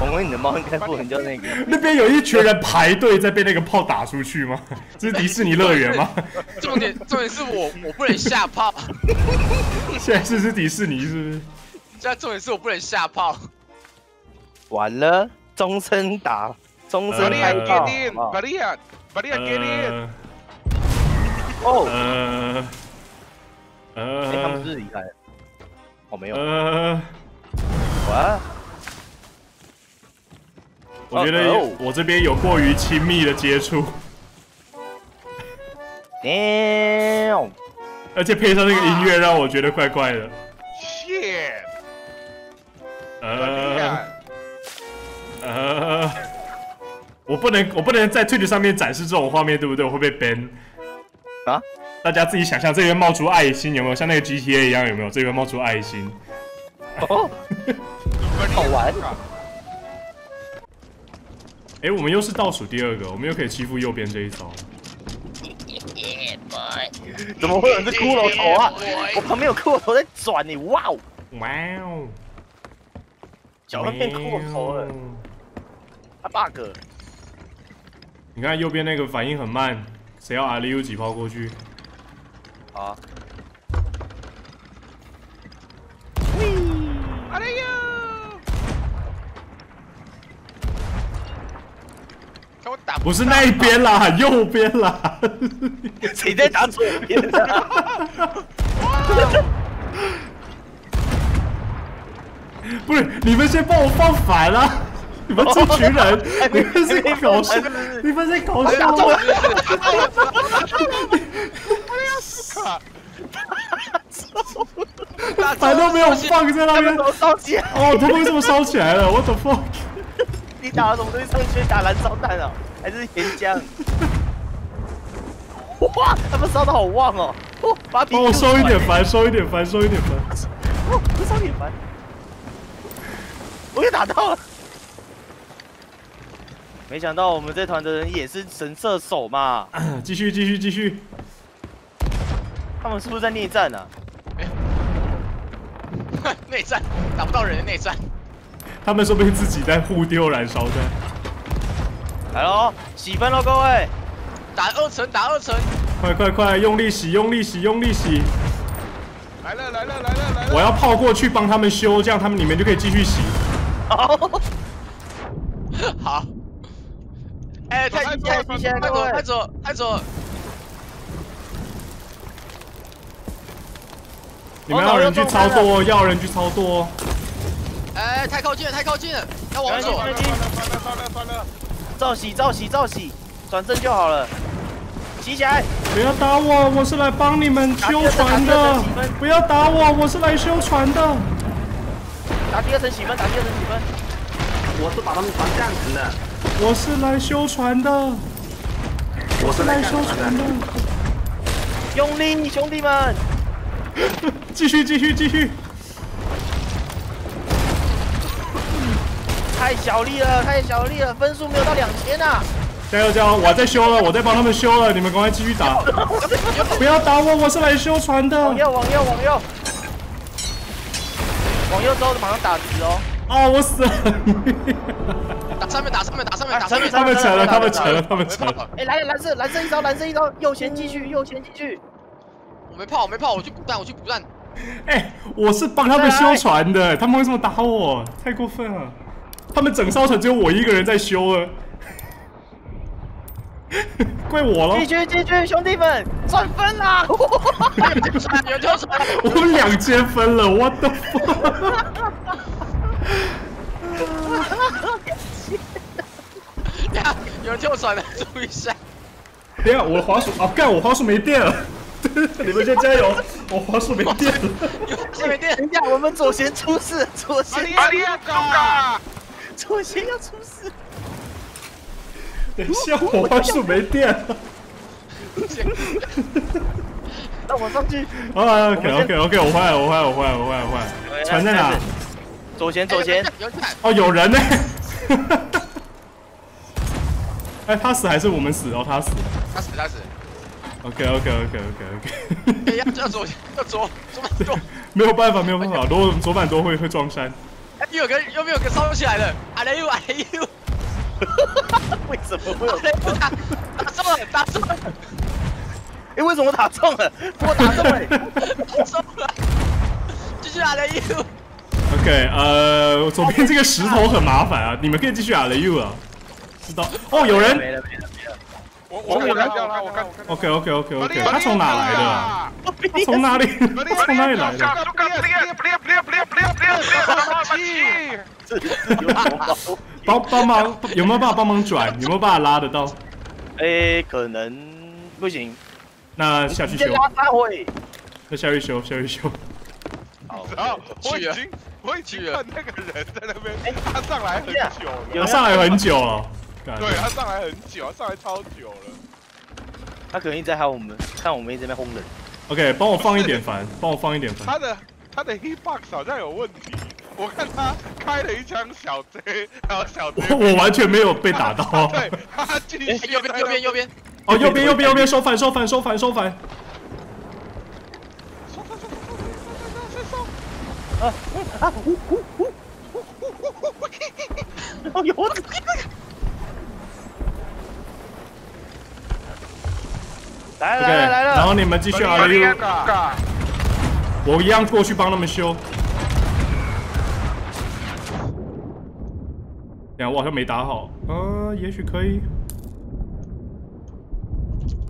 红红，你的猫应该不能叫那个。那边有一群人排队在被那个炮打出去吗？这是迪士尼乐园吗？重点重点是我我不能下炮，现在是是迪士尼是不是？现在重点是我不能下炮。完了，终身打，终身开 Maria 炮 get in 好不好 Maria Maria get in 呃哦，呃哎，他们是呃不是离开了？哦，没有，呃，哇，我觉得哦我这边有过于亲密的接触，damn，而且配上那个音乐让我觉得怪怪的。Shit 呃呃，我不能我不能在 Twitch 上面展示这种画面，对不对？我会被 ban。啊？大家自己想象，这边冒出爱心有没有？像那个 GTA 一样有没有？这边冒出爱心。哦，好玩。哎、我们又是倒数第二个，我们又可以欺负右边这一招。怎么会有这骷髅头啊？我旁边有骷髅头在转你，哇哦，哇哦！脚上变骷髅头了，啊 bug，你看右边那个反应很慢，谁要阿里 U 几炮过去？好啊，Maria 看打不是那一边啦，右边啦。谁在打左边啊？不是，你们先帮我放反啊！你们这群人，你们是搞笑，你们在搞笑吗？反都没有放在那边烧起来？哦，他们为什么烧起来了？What the fuck？你打了什么东西上去？打燃烧弹啊？还是岩浆？哇，他们烧的好旺哦！哦，把帮我收一点烦，收一点烦，收一点烦。哦，不烧点烦。我又打到了。没想到我们这团的人也是神射手嘛？继续，继续，继续。他们是不是在内战啊？内战打不到人的内战，他们说不定自己在互丢燃烧弹。来喽，洗分喽，各位！打二层打二层，快快快，用力洗，用力洗，用力洗！来了来了来了来了！我要泡过去帮他们修，这样他们里面就可以继续洗。好，好。哎，太太太左太各位左太左太左，你们要人去操作哦，要人去操作哦。哎，太靠近了太靠近了，要往左翻了翻了翻了！照洗，照洗，照洗，转正就好了。洗起来！不要打我，我是来帮你们修船的。不要打我，我是来修船的。打第二层洗分，打第二层洗分。我是把他们船干沉的，我是来修船的，我是来修船的。。用力，兄弟们！继续，继续，继续。太小力了，太小力了，分数没有到两千啊！加油加油！我在修了，我在帮他们修了，你们赶快继续打。不要打我，我是来修船的。往右，往右，往右。往右之后马上打直哦。啊，我死了！打上面打上面打上面打啊上面，他们成了，他们成了，他们成了。哎，来了，蓝色，蓝色一招，蓝色一招，右前继续，右前继续。我没炮我没炮，我去补弹我去补弹。哎、我是帮他们修船的，他们为什么打我？太过分了！他们整艘船只有我一个人在修了，怪我了继。续，继续，兄弟们，赚分啦！有跳船，我们两千分了 fuck？呀，有人跳船了，注意一下。等下，我的滑鼠啊，干，我滑鼠没电了。你们先加油，我滑鼠没电了。有下面电，等一下，我们左贤出事，左贤，玛利亚高嘎！左贤要出事。等一下，我滑鼠没电了。那我上去。啊，OK OK OK，我坏了，我坏了，我坏了，我坏了，我坏了。船在哪？左贤，左贤。有人看，哦，有人呢。哎，他死还是我们死？哦，他死。他死他死。OK OK OK OK OK，哎呀，要左要左左左，没有办法，没有办法，如果左板多会会撞山。哎，有个右边有个烧冲起来了，阿雷 U 阿雷 U，为什么会有阿？雷 U 打打中了，打中了，哎，为什么打中了？我打中了。打中了，继续阿雷 U，OK，呃，左边这个石头很麻烦啊，你们可以继续阿雷 U 啊。知道哦，有人。没了没了没了。我我我看到他，我看。OK OK OK 玛 OK，他从哪来的啊？他从哪里？他从哪里来的？这是有什么毛病？帮帮忙，有没有办法帮忙转？有没有办法拉得到？哎，可能不行。那下去修。那下去修，下去修。好，我已经我已经看那个人在那边，他上来很久了。有他上来很久了，干对他上来很久，他上来超久了。他可能一直在喊我们，看我们一直在轰人。OK，帮我放一点烦，帮我放一点烦。他的他的 hitbox 好像有问题，我看他开了一枪小 J，然后小 J 我我完全没有被打到。对他继续哎右边右边右边，哦，右边右边右边收反收反收反收反。哦有。来了来了来了！然后你们继续 R U，我一样过去帮他们修。等下我好像没打好，呃，也许可以。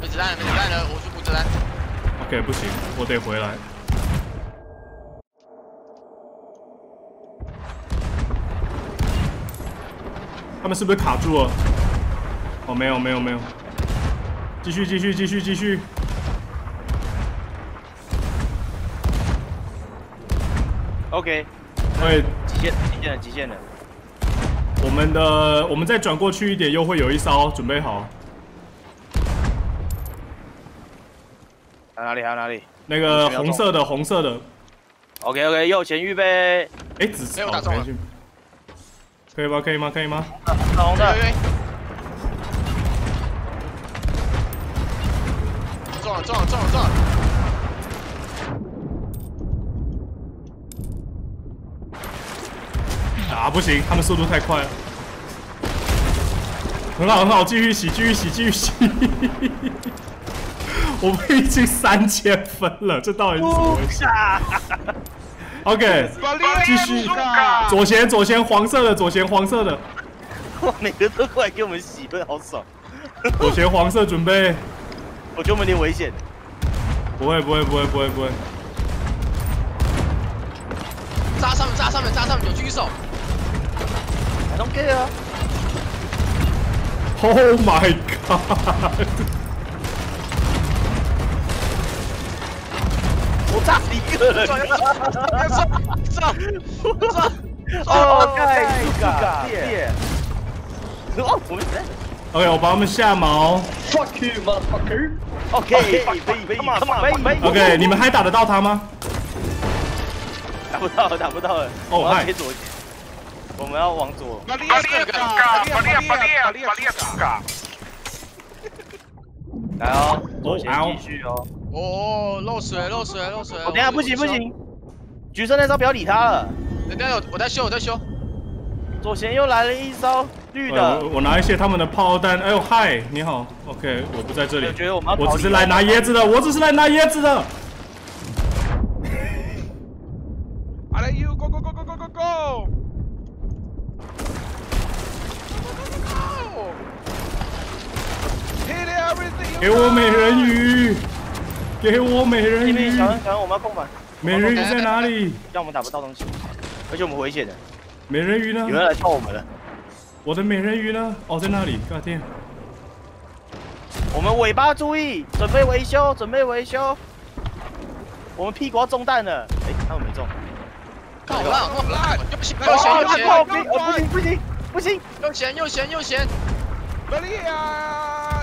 没子弹了没子弹了，我去补子弹，OK，不行，我得回来。他们是不是卡住了？哦，没有，没有，没有。继续，继续，继续，继续。OK，对，极限极限了极限了。我们的，我们再转过去一点，又会有一艘，准备好。还有哪里？还有哪里那个红色的，红色的，？OK OK，右前预备，哎，紫没有打中了可以吗？可以吗？可以吗？红的。啊，不行，他们速度太快了。很好，很好，继续洗，继续洗，继续洗。我们已经三千分了，这到底是怎么回事？OK，继续，左前，左前，黄色的，左前，黄色的，哇，每个都过来给我们洗分，好爽。左前，黄色，准备。我觉得我们有点危险。不会，不会，不会，不会，不会。扎上面炸上面炸上面有狙手，I don't care。Oh my god！我炸死一个人。撞要撞撞撞，哦，盖苏嘎，耶。哦，我们在。OK，我把他们下毛。Fuck you, motherfucker！OK，可以可以可以，Come on，可以可以。OK，你们还打得到他吗？打不到，打不到了。哦嗨我要切左，我们要往左。玛利亚嘎，玛利亚玛利亚玛利亚玛利亚嘎，来哦，左前继续哦。哦漏水漏水漏水，我等一下不行不，行，橘色那招不要理他了。等下有我在修我在修，左前又来了一艘绿呃的我，我拿一些他们的炮弹。哎呦，嗨，你好。OK，我不在这里我。觉得我们要逃离我只是来拿椰子的，我只是来拿椰子的。阿雷 you go go go go go go everything！给我美人鱼，给我美人鱼。这边小人小人我们要控反，美人鱼在哪里？让我们打不到东西，而且我们危险的，美人鱼呢有？人来跳我们了。我的美人鱼呢？哦，在那里。God damn！我们尾巴注意，准备维修，准备维修。我们屁股要中弹了，哎，他们没中。看我烂我烂，右前右哦前右他靠前边，呃，不行不行不行，右前右前右前，玛利啊，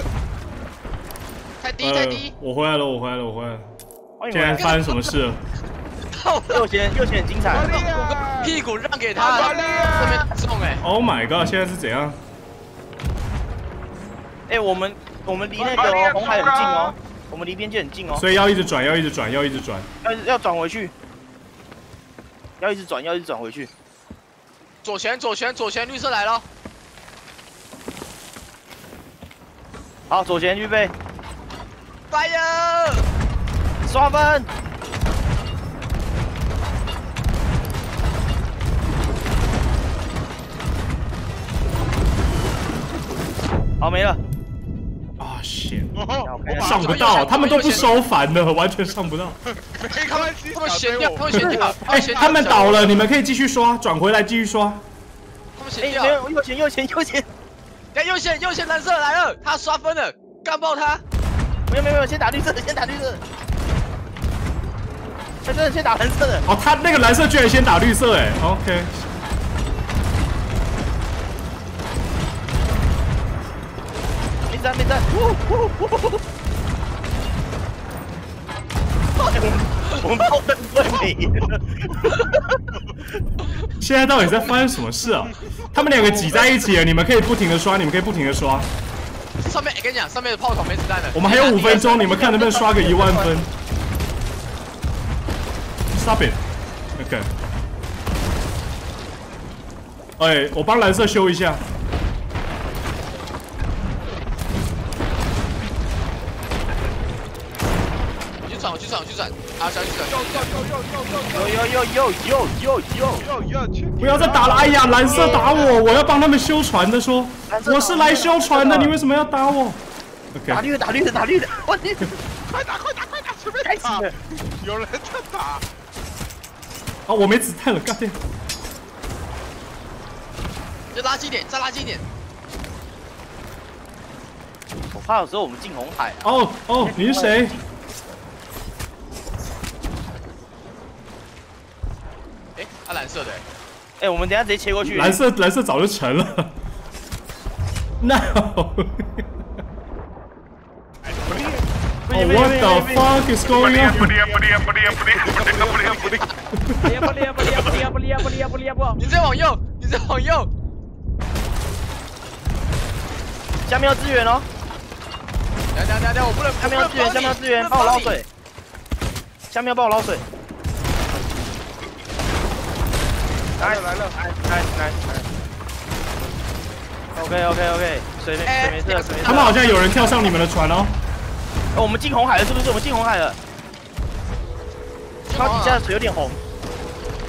太低太低，我回来了，我回来了，我回来了。欢迎回来。现在发生什么事了？右前右前很精彩屁股让给他，这边打中哎，Oh my god！现在是怎样？哎，我们我们离那个红海很近哦，我们离边界很近哦，所以要一直转，要一直转，要一直转。要要转回去，要一直转，要一直转回去。左前左前左前绿色来了，好，左前预备，fire！刷分。好，没了。啊，shit，哦，我上不到，他们都不收反的，完全上不到。没关系，他们掉，他们闲掉，哎他们倒了，你们可以继续刷，转回来继续刷。他们哎、闲掉没。有，右前右前右前，哎，右线右线蓝色来了，他刷分了，干爆他！没有没有没有，先打绿色的，先打绿色的。哎，真的先打蓝色的。哦，他那个蓝色居然先打绿色，哎，OK。战没战，呜呜呜呜！我们炮灯快没了。现在到底在发生什么事啊？他们两个挤在一起了，你们可以不停的刷，你们可以不停的刷。上面，我跟你讲，上面的炮筒没子弹了。我们还有五分钟，你们看能不能刷个一万分？Stop it！OK。哎，我帮蓝色修一下。不要再打了！哎呀，蓝色打我，我要帮他们修船的说，我是来修船的，你为什么要打我打绿的打绿的打绿的！我 你，快打快打快打，随该便打死了！，有人在打，啊，我没子弹了，干掉！再拉近一点，再拉近一点。我怕有时候我们进红海啊。哦哦，你是谁？哎，他蓝色的，哎，我们等下直接切过去。蓝色蓝色早就沉了。No！不行 Oh, 不行 what 不 the 行不行 fuck is going on? 你再往右，你再往右。下面要支援哦，等等等等，我不能，下面要支援，下面要支援，帮我捞水。下面要帮我捞水。来了来了，来来来来。OK OK OK，水没水没事水没事。他们好像有人跳上你们的船哦。哦，我们进红海了是不是？我们进红海了。它底下的水有点红。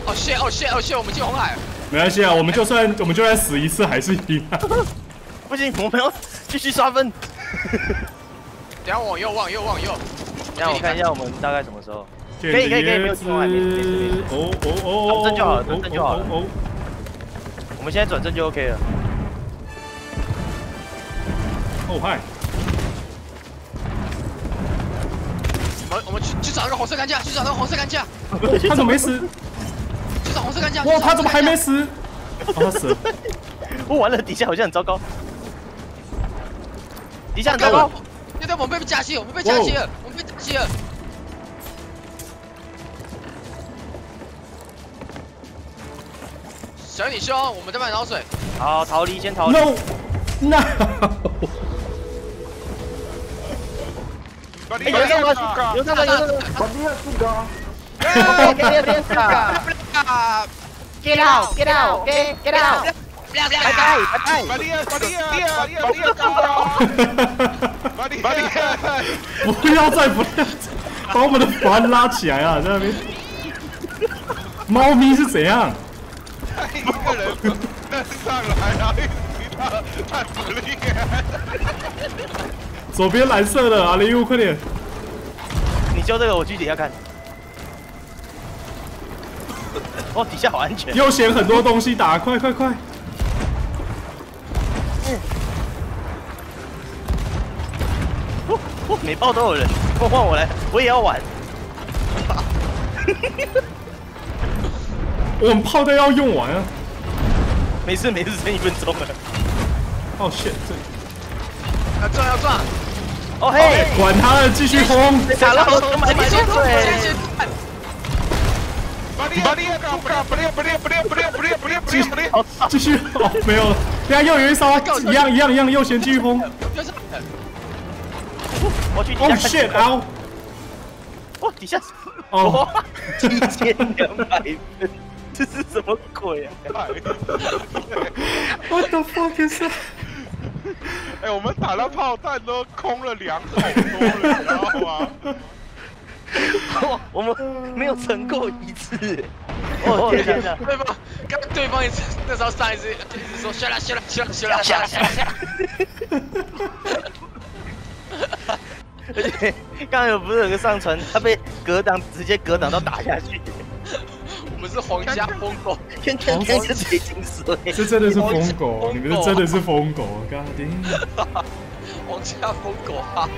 哦 shit 哦 shit 哦 shit，我们进红海了。没关系啊，我们就算我们就算死一次还是一样。不行，我们要继续刷分。等下往右，往右，往右。让我看一下我们大概什么时候。可以可以可以没有情况没事没事没事哦哦哦，转正就好了转正就好了我们现在转正就 OK 了。哦嗨，我们我们去去找那个红色干架，去找那个红色干架，他怎么没死？去找红色干架。哇，他怎么还没死？他死了。哦，完了，底下好像很糟糕。底下？很糟糕。对对，我们被夹击，我们被夹击了，我们被夹击了。小你修，我们在玩捞水。好，逃离先逃离。No，No。快点出来！快点出来！快点出来！Get out，Get out，Get，Get out。出来！出来！快点！快点！快点！快点出来！哈哈哈哈哈哈！快点！我不要再不，把我们的船拉起来啊，在那边。猫咪是怎样？一个人登上来，然后一直提到他实力。左边蓝色的阿雷乌，快点！你教这个，我去底下看。哦，底下好安全。又选很多东西打，快快快！哦哦，每炮都有人，换换我来，我也要玩。我们炮弹要用完啊！没事没事，剩一分钟了。哦，shit！这要撞要撞！哦嘿，管他的，继续轰！打了，买点血，买点血。继续哦，没有了。等下又有一艘，一样一样一样，又先继续轰。我去。哦，血刀。哦，底下。哦，一千两百分。这是什么鬼啊？What the fuck is that？哎、我们打到炮弹都空了两百多了，你知道吗？哇，我们没有成过一次。哦天哪！对方刚对方一次，那时候上一次一直说下来下来下来下来下来下来下来，而且刚刚有不是有个上传，他被格挡直接格挡到打下去，我们是皇家疯狗，天天天跟水晶水。这真的是疯狗，你们是真的是疯狗，God damn！皇家疯狗啊。